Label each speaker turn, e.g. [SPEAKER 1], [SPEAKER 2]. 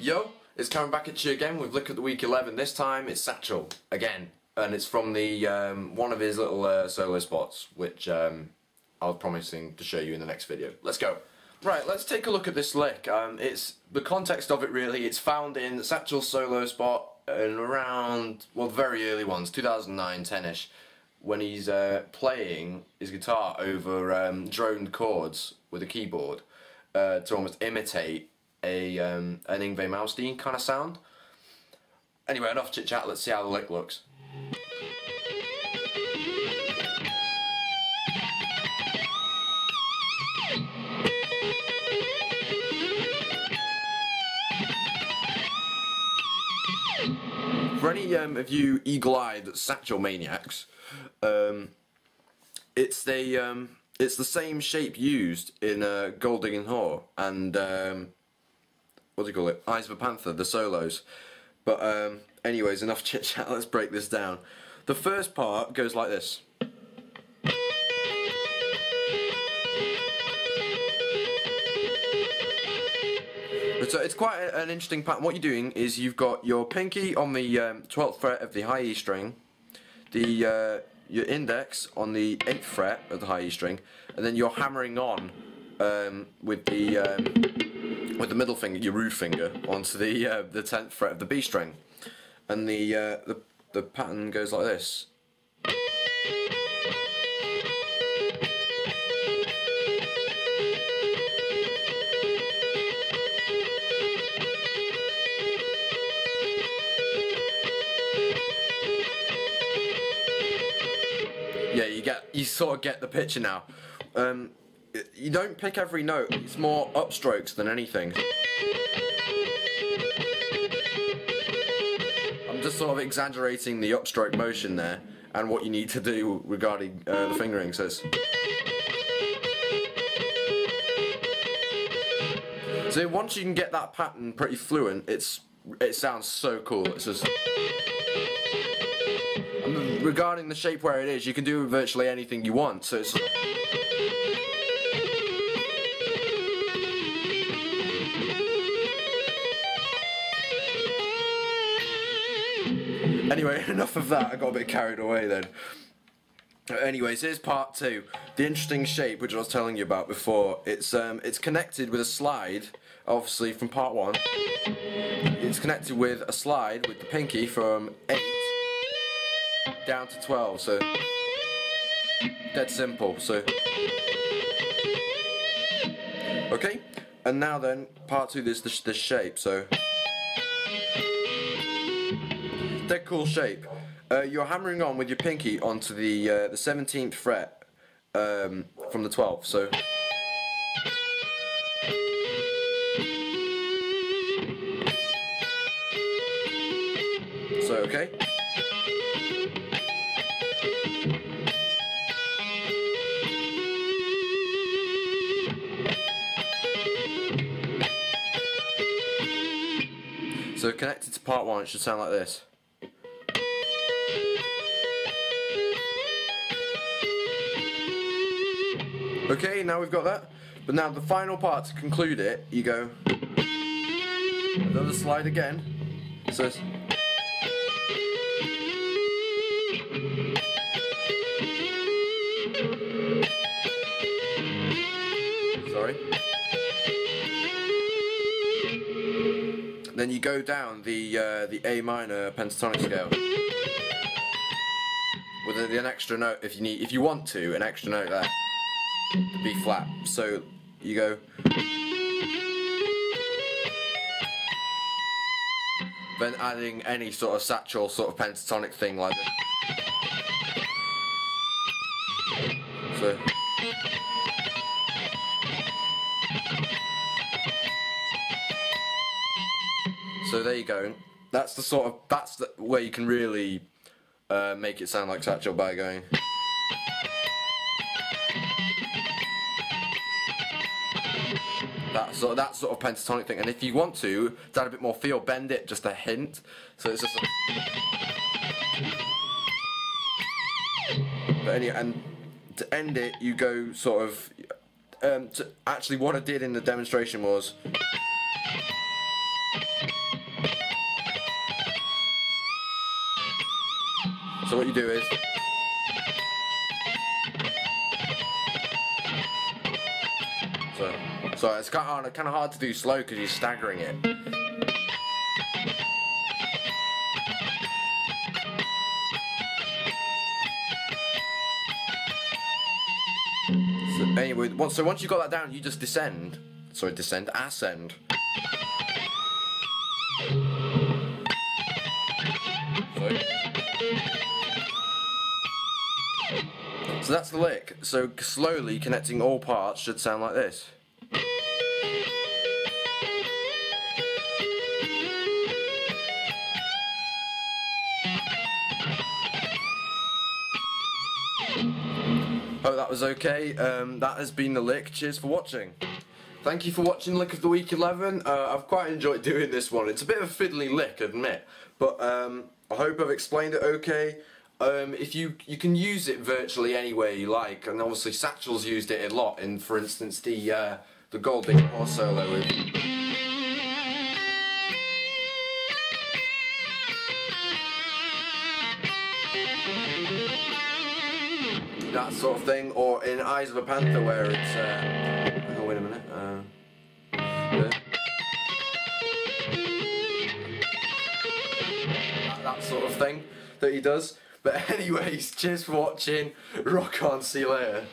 [SPEAKER 1] Yo, it's coming back at you again with Lick of the Week 11. This time it's Satchel, again. And it's from the um, one of his little uh, solo spots, which um, I was promising to show you in the next video. Let's go. Right, let's take a look at this lick. Um, it's The context of it really, it's found in Satchel's solo spot in around, well, very early ones, 2009, 10ish, when he's uh, playing his guitar over um, droned chords with a keyboard uh, to almost imitate a um, an Yngwie Malmsteen kind of sound. Anyway, enough chit chat. Let's see how the lick looks. For any um, of you eagle-eyed satchel maniacs, um, it's the um, it's the same shape used in uh, Gold Digging Whore and um, what do you call it? Eyes of a Panther, the solos. But um, anyways, enough chit chat. Let's break this down. The first part goes like this. So it's quite an interesting pattern. What you're doing is you've got your pinky on the um, 12th fret of the high E string, the uh, your index on the 8th fret of the high E string, and then you're hammering on um, with the um, with the middle finger, your root finger, onto the uh, the 10th fret of the B string, and the uh, the the pattern goes like this. Yeah, you get you sort of get the picture now. Um, you don't pick every note. It's more upstrokes than anything. I'm just sort of exaggerating the upstroke motion there and what you need to do regarding uh, the fingering. So, so once you can get that pattern pretty fluent, it's it sounds so cool. It's just regarding the shape where it is, you can do virtually anything you want. So it's. Anyway, enough of that. I got a bit carried away then. Anyways, here's part two. The interesting shape, which I was telling you about before. It's um, it's connected with a slide, obviously from part one. It's connected with a slide with the pinky from eight down to twelve. So dead simple. So okay, and now then, part two. This the, the shape. So dead cool shape. Uh, you're hammering on with your pinky onto the uh, the 17th fret um, from the 12th. So. So okay. So connected to part one, it should sound like this. Okay, now we've got that. But now the final part to conclude it, you go another slide again. So it's Sorry. Then you go down the uh, the A minor pentatonic scale with an, extra note if you need if you want to an extra note there the B flat. So you go. Then adding any sort of satchel sort of pentatonic thing like this. So. So there you go. That's the sort of that's the where you can really uh, make it sound like satchel by going. That sort, of, that sort of pentatonic thing. And if you want to, to add a bit more feel, bend it just a hint. So it's just. A... But anyway, and to end it, you go sort of. Um, to, actually, what I did in the demonstration was. So what you do is. So, it's kind of kind of hard to do slow because you're staggering it. So anyway, once so once you got that down, you just descend. Sorry, descend, ascend. So that's the lick. So slowly connecting all parts should sound like this. Hope that was okay. Um, that has been the lick. Cheers for watching. Thank you for watching Lick of the Week 11. Uh, I've quite enjoyed doing this one. It's a bit of a fiddly lick, admit, but um, I hope I've explained it okay. Um, if you you can use it virtually anywhere you like, and obviously Satchel's used it a lot in, for instance, the uh, the Gold Digging Whore solo with. That sort of thing, or in Eyes of a Panther where it's. Uh, oh, wait a minute. Uh, that, sort of thing that he does. But anyways, cheers for watching. Rock on, see you later.